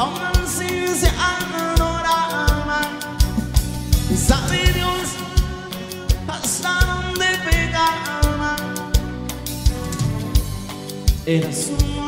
Aún así se adoraban y sabe Dios hasta dónde pegaban. Era su